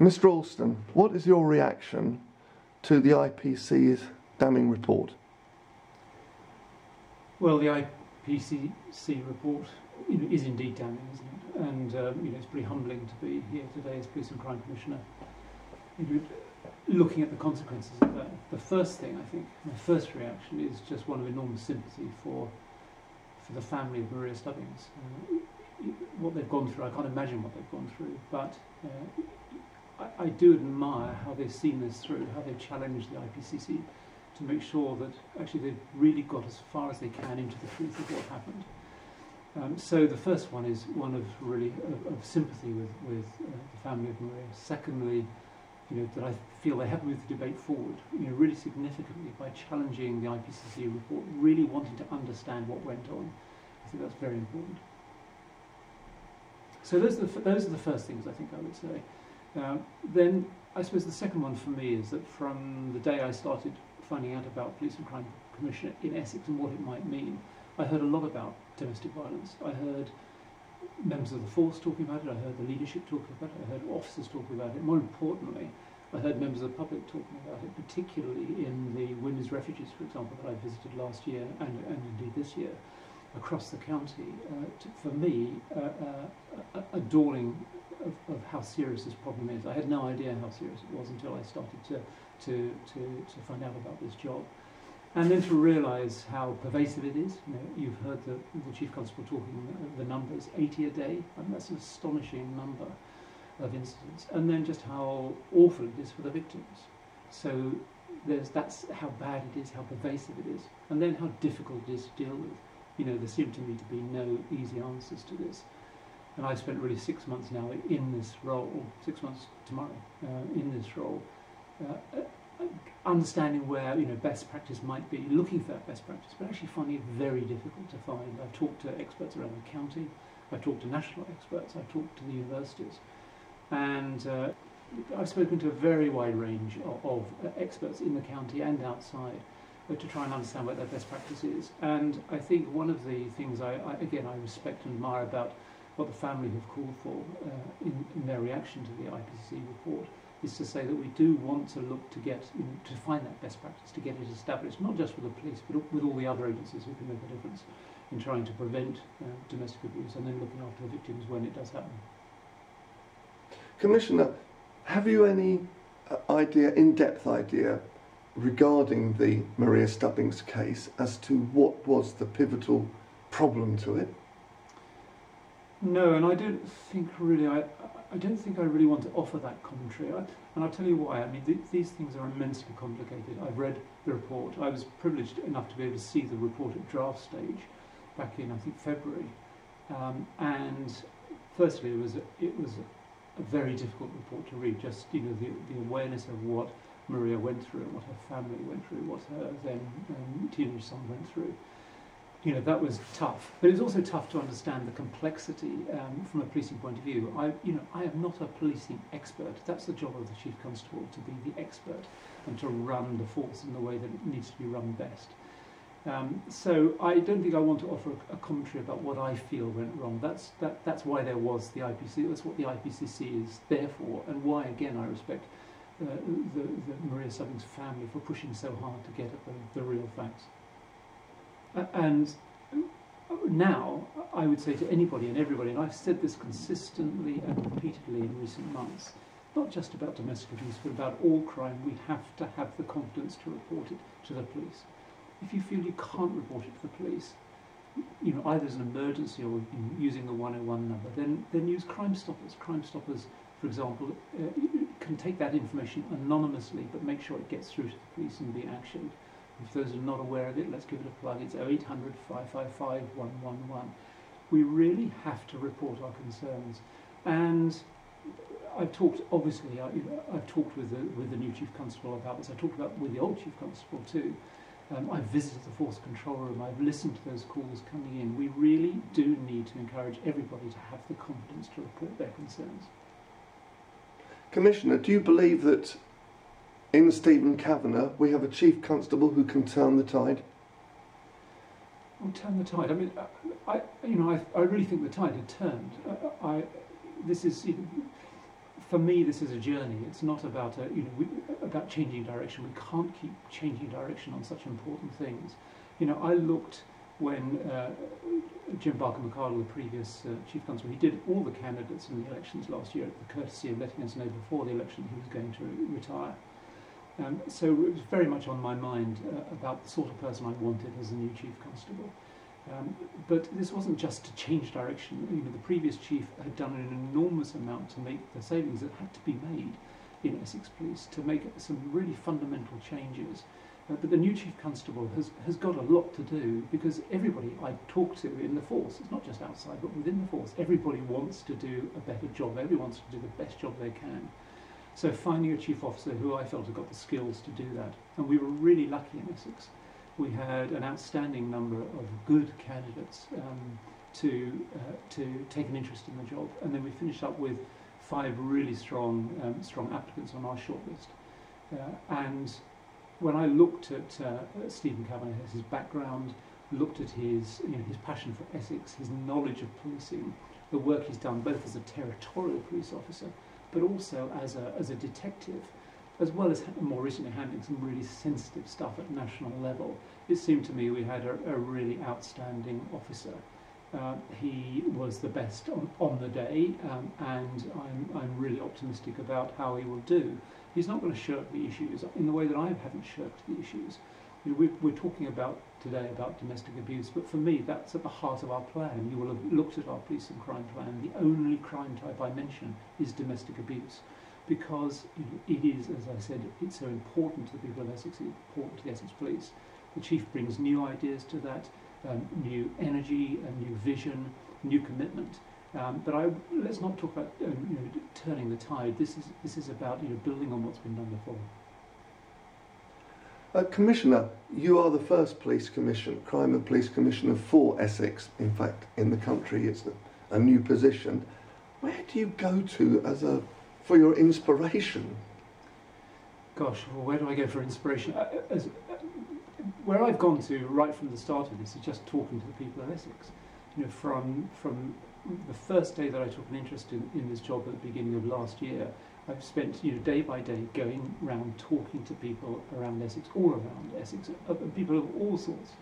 Mr. Alston, what is your reaction to the IPCC's damning report? Well, the IPCC report is indeed damning, isn't it? And um, you know, it's pretty humbling to be here today as Police and Crime Commissioner. Looking at the consequences of that, the first thing I think, my first reaction is just one of enormous sympathy for for the family of Maria Stubbings. Uh, what they've gone through, I can't imagine what they've gone through, but uh, I, I do admire how they've seen this through, how they've challenged the IPCC to make sure that actually they've really got as far as they can into the truth of what happened. Um, so the first one is one of really of, of sympathy with, with uh, the family of Maria. Secondly, you know, that I feel they have moved the debate forward, you know, really significantly by challenging the IPCC report, really wanting to understand what went on. I think that's very important. So those are the, those are the first things I think I would say. Um, then I suppose the second one for me is that from the day I started finding out about Police and Crime Commissioner in Essex and what it might mean, I heard a lot about domestic violence. I heard members of the force talking about it, I heard the leadership talking about it, I heard officers talking about it. More importantly, I heard members of the public talking about it, particularly in the women's refuges, for example, that I visited last year and, and indeed this year across the county. Uh, to, for me, uh, uh, a, a dawning of, of how serious this problem is. I had no idea how serious it was until I started to, to, to, to find out about this job. And then to realise how pervasive it is. You know, you've heard the, the Chief Constable talking uh, the numbers, 80 a day. I mean, that's an astonishing number of incidents. And then just how awful it is for the victims. So there's, that's how bad it is, how pervasive it is. And then how difficult it is to deal with. You know, there seem to me to be no easy answers to this. And I've spent really six months now in this role, six months tomorrow, uh, in this role, uh, understanding where you know best practice might be, looking for that best practice, but actually finding it very difficult to find. I've talked to experts around the county, I've talked to national experts, I've talked to the universities, and uh, I've spoken to a very wide range of, of uh, experts in the county and outside uh, to try and understand what their best practice is. And I think one of the things I, I again I respect and admire about what the family have called for uh, in, in their reaction to the IPCC report is to say that we do want to look to get to find that best practice, to get it established, not just with the police, but with all the other agencies who can make a difference in trying to prevent uh, domestic abuse and then looking after the victims when it does happen. Commissioner, have you any uh, idea, in-depth idea, regarding the Maria Stubbings case as to what was the pivotal problem to it? No, and I don't think really I, I don't think I really want to offer that commentary. I, and I'll tell you why. I mean, th these things are immensely complicated. I've read the report. I was privileged enough to be able to see the report at draft stage back in, I think, February. Um, and firstly, it was a, it was a very difficult report to read. Just you know, the, the awareness of what Maria went through, what her family went through, what her then um, teenage son went through you know, that was tough. But it was also tough to understand the complexity um, from a policing point of view. I, you know, I am not a policing expert. That's the job of the chief constable, to be the expert and to run the force in the way that it needs to be run best. Um, so I don't think I want to offer a, a commentary about what I feel went wrong. That's, that, that's why there was the IPC. That's what the IPCC is there for, and why, again, I respect uh, the, the Maria Stubbings family for pushing so hard to get at the, the real facts. And now, I would say to anybody and everybody, and I've said this consistently and repeatedly in recent months, not just about domestic abuse, but about all crime, we have to have the confidence to report it to the police. If you feel you can't report it to the police, you know, either as an emergency or using the 101 number, then, then use Crime Stoppers. Crime Stoppers, for example, uh, can take that information anonymously, but make sure it gets through to the police and be actioned. If those are not aware of it, let's give it a plug. It's 0800 555 111. We really have to report our concerns. And I've talked, obviously, I, have talked with the, with the new Chief Constable about this. I talked about with the old Chief Constable too. Um, I've visited the Force Control Room. I've listened to those calls coming in. We really do need to encourage everybody to have the confidence to report their concerns. Commissioner, do you believe that in Stephen Kavanagh, we have a chief constable who can turn the tide. Well, turn the tide. I mean, I, you know, I, I really think the tide had turned. I, I this is, for me, this is a journey. It's not about a, you know we, about changing direction. We can't keep changing direction on such important things. You know, I looked when uh, Jim Barker McCardle, the previous uh, chief constable, he did all the candidates in the elections last year at the courtesy of letting us know before the election he was going to retire. Um, so it was very much on my mind uh, about the sort of person I wanted as a new chief constable. Um, but this wasn't just to change direction. You know, the previous chief had done an enormous amount to make the savings that had to be made in Essex Police to make some really fundamental changes. Uh, but the new chief constable has, has got a lot to do because everybody I talk to in the force, it's not just outside, but within the force, everybody wants to do a better job. Everybody wants to do the best job they can. So finding a chief officer who I felt had got the skills to do that. And we were really lucky in Essex. We had an outstanding number of good candidates um, to, uh, to take an interest in the job. And then we finished up with five really strong, um, strong applicants on our shortlist. Uh, and when I looked at uh, Stephen Kavanagh, his background, looked at his, you know, his passion for Essex, his knowledge of policing, the work he's done both as a territorial police officer, but also as a, as a detective, as well as more recently handling some really sensitive stuff at national level, it seemed to me we had a, a really outstanding officer. Uh, he was the best on, on the day, um, and I'm, I'm really optimistic about how he will do. He's not going to shirk the issues in the way that I haven't shirked the issues. You know, we're, we're talking about today about domestic abuse, but for me, that's at the heart of our plan. You will have looked at our police and crime plan. The only crime type I mention is domestic abuse because it is, as I said, it's so important to the people of Essex, it's important to the Essex Police. The Chief brings new ideas to that, um, new energy, a new vision, new commitment. Um, but I, let's not talk about um, you know, turning the tide. This is, this is about you know, building on what's been done before. Uh, Commissioner, you are the first police commissioner, crime and police commissioner for Essex, in fact, in the country. It's a, a new position. Where do you go to as a, for your inspiration? Gosh, well, where do I go for inspiration? Uh, as, uh, where I've gone to right from the start of this is just talking to the people of Essex. You know, from from the first day that I took an interest in, in this job at the beginning of last year, I've spent you know day by day going around talking to people around Essex, all around Essex, people of all sorts,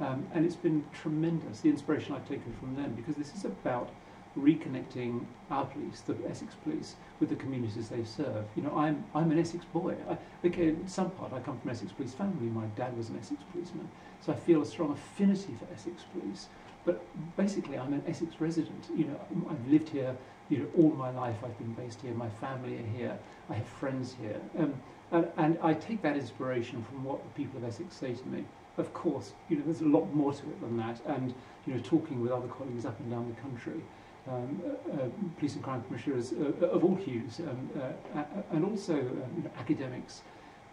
um, and it's been tremendous. The inspiration I've taken from them because this is about reconnecting our police, the Essex police, with the communities they serve. You know, I'm I'm an Essex boy. I, okay, in some part I come from Essex police family. My dad was an Essex policeman, so I feel a strong affinity for Essex police. But basically, I'm an Essex resident. You know, I've lived here. You know, all my life I've been based here. My family are here. I have friends here, um, and, and I take that inspiration from what the people of Essex say to me. Of course, you know, there's a lot more to it than that, and you know, talking with other colleagues up and down the country um, uh, uh, police and crime commissioners uh, of all hues, um, uh, and also um, you know, academics.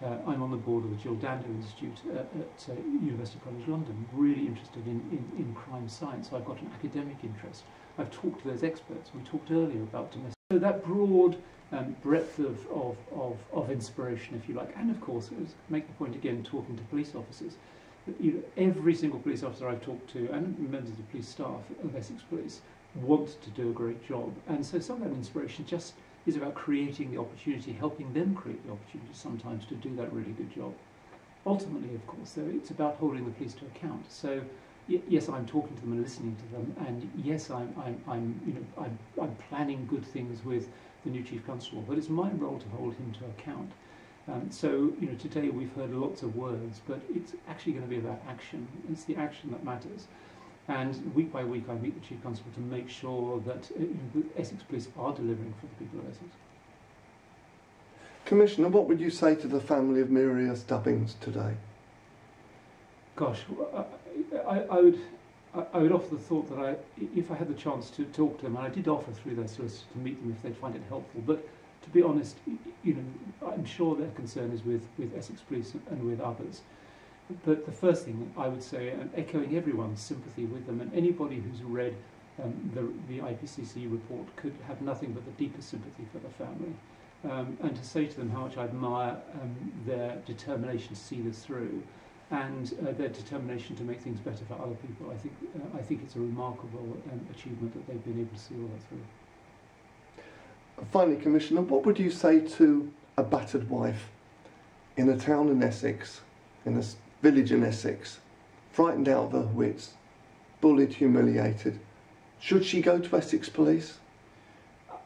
Uh, I'm on the board of the Jill Dando Institute at, at University College London, really interested in, in, in crime science. I've got an academic interest. I've talked to those experts. We talked earlier about domestic. So that broad um, breadth of, of, of, of inspiration, if you like, and of course, make the point again, talking to police officers. You know, every single police officer I've talked to, and members of the police staff of Essex Police, want to do a great job. And so some of that inspiration just is about creating the opportunity, helping them create the opportunity sometimes to do that really good job. Ultimately, of course, though, it's about holding the police to account. So yes, I'm talking to them and listening to them, and yes, I'm, I'm, I'm, you know, I'm, I'm planning good things with the new chief constable, but it's my role to hold him to account. Um, so, you know, today we've heard lots of words, but it's actually going to be about action. It's the action that matters. And week by week, I meet the Chief Constable to make sure that uh, the Essex Police are delivering for the people of Essex. Commissioner, what would you say to the family of Maria Stubbings today? Gosh, I, I, would I would offer the thought that I, if I had the chance to talk to them, and I did offer through their solicitors to meet them if they'd find it helpful, but to be honest, you know, I'm sure their concern is with, with Essex Police and with others. But the first thing I would say, and echoing everyone's sympathy with them, and anybody who's read um, the, the IPCC report could have nothing but the deepest sympathy for the family. Um, and to say to them how much I admire um, their determination to see this through and uh, their determination to make things better for other people. I think, uh, I think it's a remarkable um, achievement that they've been able to see all that through. finally, Commissioner, what would you say to a battered wife in a town in Essex, in a village in Essex, frightened out of her wits, bullied, humiliated? Should she go to Essex Police?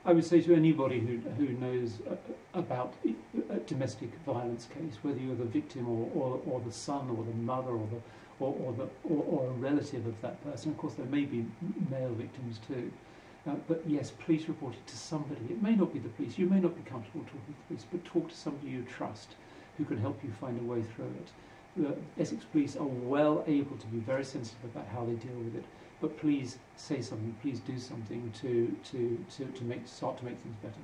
I would say to anybody who, who knows uh, about a domestic violence case, whether you're the victim or, or, or the son or the mother or the or, or, the, or, or a relative of that person. Of course, there may be male victims too. Uh, but yes, please report it to somebody. It may not be the police. You may not be comfortable talking to the police, but talk to somebody you trust who can help you find a way through it. Essex Police are well able to be very sensitive about how they deal with it. But please say something. Please do something to to to, to make start to make things better.